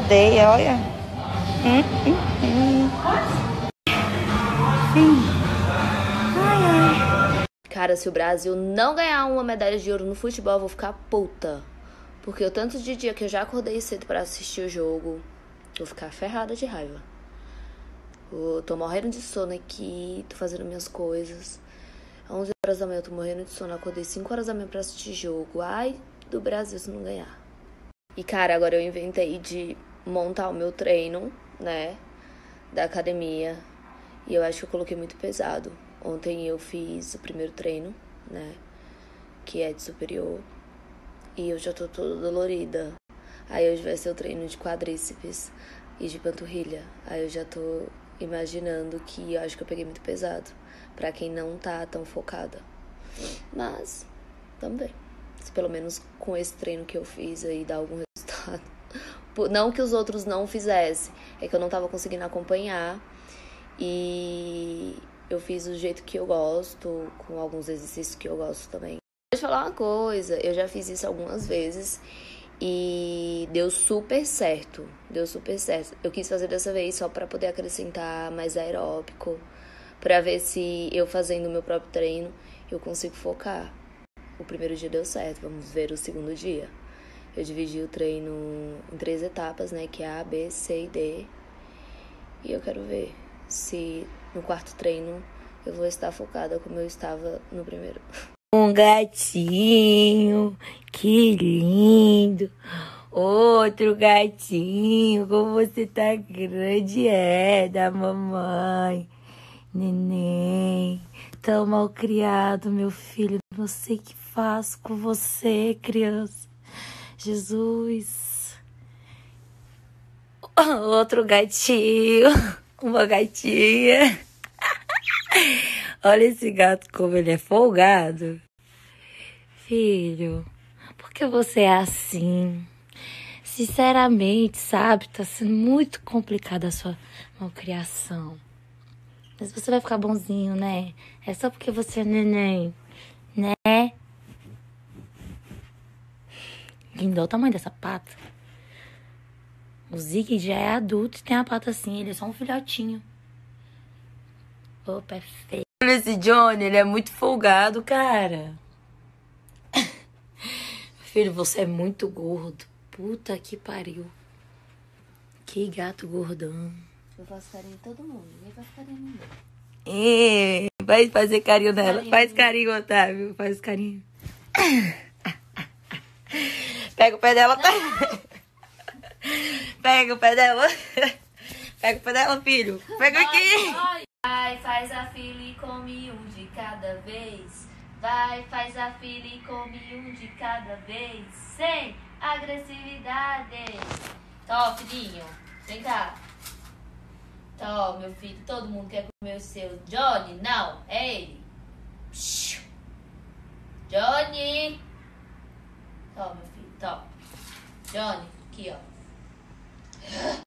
cadeia, olha. Hum, hum, hum. Ai, ai. Cara, se o Brasil não ganhar uma medalha de ouro no futebol, eu vou ficar puta. Porque o tanto de dia que eu já acordei cedo para assistir o jogo, vou ficar ferrada de raiva. Eu tô morrendo de sono aqui, tô fazendo minhas coisas. 11 horas da manhã eu tô morrendo de sono, acordei 5 horas da manhã pra assistir jogo. Ai, do Brasil se não ganhar. E cara, agora eu inventei de montar o meu treino, né, da academia. E eu acho que eu coloquei muito pesado. Ontem eu fiz o primeiro treino, né, que é de superior. E eu já tô toda dolorida. Aí hoje vai ser o treino de quadríceps e de panturrilha. Aí eu já tô imaginando que eu acho que eu peguei muito pesado para quem não tá tão focada. Mas também, se pelo menos com esse treino que eu fiz aí dá algum Não que os outros não fizessem, é que eu não tava conseguindo acompanhar e eu fiz do jeito que eu gosto, com alguns exercícios que eu gosto também. Deixa eu falar uma coisa, eu já fiz isso algumas vezes e deu super certo. Deu super certo. Eu quis fazer dessa vez só para poder acrescentar mais aeróbico, para ver se eu fazendo o meu próprio treino eu consigo focar. O primeiro dia deu certo, vamos ver o segundo dia. Eu dividi o treino em três etapas, né, que é A, B, C e D. E eu quero ver se no quarto treino eu vou estar focada como eu estava no primeiro. Um gatinho, que lindo. Outro gatinho, como você tá grande, é, da mamãe. Neném, tão mal criado, meu filho. Não sei o que faço com você, criança. Jesus. Outro gatinho, uma gatinha. Olha esse gato como ele é folgado. Filho, por que você é assim? Sinceramente, sabe, tá sendo muito complicada a sua malcriação. Mas você vai ficar bonzinho, né? É só porque você é neném, né? Lindo, olha o tamanho dessa pata. O Zig já é adulto e tem a pata assim, ele é só um filhotinho. Opa, é feio. Esse Johnny, ele é muito folgado, cara. Filho, você é muito gordo. Puta que pariu. Que gato gordão. Eu faço carinho em todo mundo, ninguém faz carinho em ninguém. É, vai fazer carinho nela. Carinho. Faz carinho, Otávio. Faz carinho. Pega o pé dela. tá? Pega o pé dela. Pega o pé dela, filho. Pega aqui. Vai, faz a fila e come um de cada vez. Vai, faz a fila e come um de cada vez. Sem agressividade. Tó, filhinho. Vem cá. Tó, meu filho. Todo mundo quer comer o seu. Johnny, não. É ele. Johnny. Tó, meu filho. Tó. Johnny, aqui, ó.